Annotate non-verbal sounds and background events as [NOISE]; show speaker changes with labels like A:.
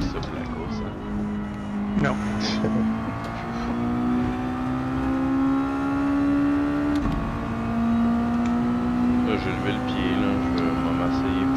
A: qui la course.
B: Non. [LAUGHS]
A: je vais lever le pied, là, je vais m'asseoir.